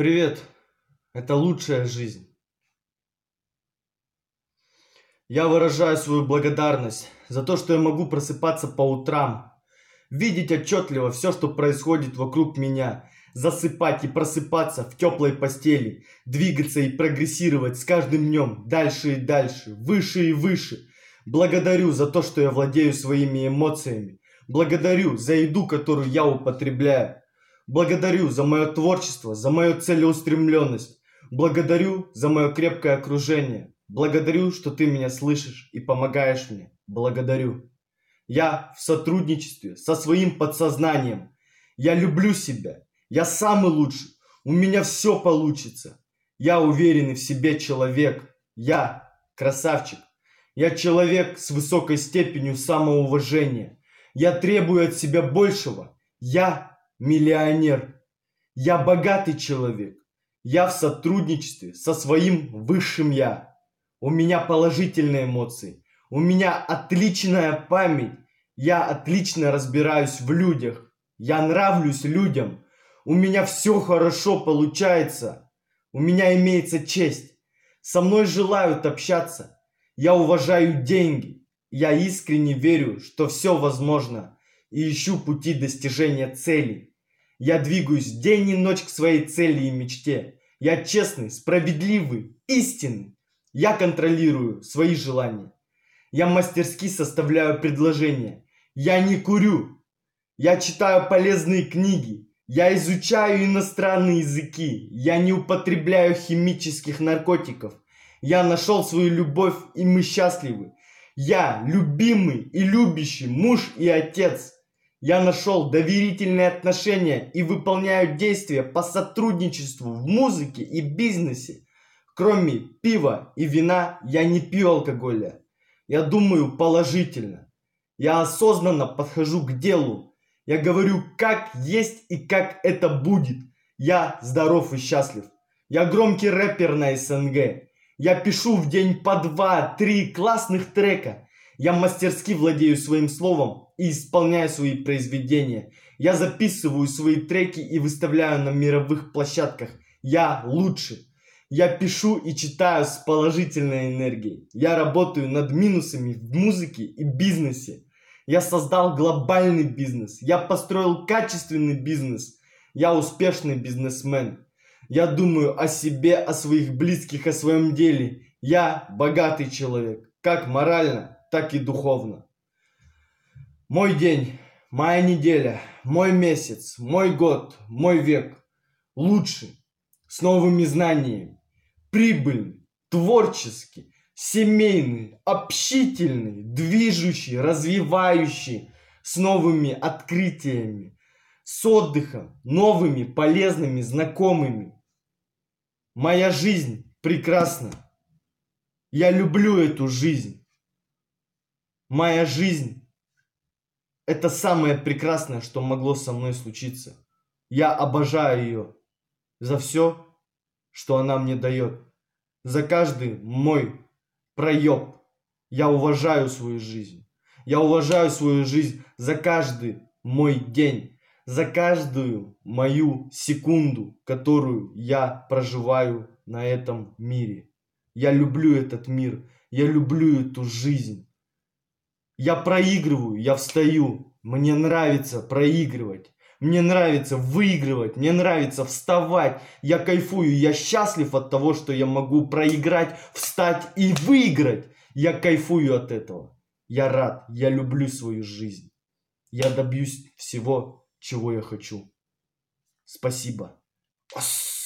Привет. Это лучшая жизнь. Я выражаю свою благодарность за то, что я могу просыпаться по утрам, видеть отчетливо все, что происходит вокруг меня, засыпать и просыпаться в теплой постели, двигаться и прогрессировать с каждым днем дальше и дальше, выше и выше. Благодарю за то, что я владею своими эмоциями. Благодарю за еду, которую я употребляю. Благодарю за мое творчество, за мою целеустремленность. Благодарю за мое крепкое окружение. Благодарю, что ты меня слышишь и помогаешь мне. Благодарю. Я в сотрудничестве со своим подсознанием. Я люблю себя. Я самый лучший. У меня все получится. Я уверенный в себе человек. Я красавчик. Я человек с высокой степенью самоуважения. Я требую от себя большего. Я миллионер. Я богатый человек. Я в сотрудничестве со своим высшим я. У меня положительные эмоции. У меня отличная память. Я отлично разбираюсь в людях. Я нравлюсь людям. У меня все хорошо получается. У меня имеется честь. Со мной желают общаться. Я уважаю деньги. Я искренне верю, что все возможно и ищу пути достижения целей. Я двигаюсь день и ночь к своей цели и мечте. Я честный, справедливый, истинный. Я контролирую свои желания. Я мастерски составляю предложения. Я не курю. Я читаю полезные книги. Я изучаю иностранные языки. Я не употребляю химических наркотиков. Я нашел свою любовь, и мы счастливы. Я любимый и любящий муж и отец. Я нашел доверительные отношения и выполняю действия по сотрудничеству в музыке и бизнесе. Кроме пива и вина я не пью алкоголя. Я думаю положительно. Я осознанно подхожу к делу. Я говорю как есть и как это будет. Я здоров и счастлив. Я громкий рэпер на СНГ. Я пишу в день по два-три классных трека. Я мастерски владею своим словом и исполняю свои произведения. Я записываю свои треки и выставляю на мировых площадках. Я лучше. Я пишу и читаю с положительной энергией. Я работаю над минусами в музыке и бизнесе. Я создал глобальный бизнес. Я построил качественный бизнес. Я успешный бизнесмен. Я думаю о себе, о своих близких, о своем деле. Я богатый человек, как морально, так и духовно. Мой день, моя неделя, мой месяц, мой год, мой век лучше, с новыми знаниями, прибыльный, творческий, семейный, общительный, движущий, развивающий, с новыми открытиями, с отдыхом, новыми полезными знакомыми. Моя жизнь прекрасна. Я люблю эту жизнь. Моя жизнь это самое прекрасное, что могло со мной случиться. Я обожаю ее за все, что она мне дает. За каждый мой проеб. Я уважаю свою жизнь. Я уважаю свою жизнь за каждый мой день. За каждую мою секунду, которую я проживаю на этом мире. Я люблю этот мир. Я люблю эту жизнь. Я проигрываю, я встаю. Мне нравится проигрывать. Мне нравится выигрывать, мне нравится вставать. Я кайфую, я счастлив от того, что я могу проиграть, встать и выиграть. Я кайфую от этого. Я рад, я люблю свою жизнь. Я добьюсь всего, чего я хочу. Спасибо. Ос.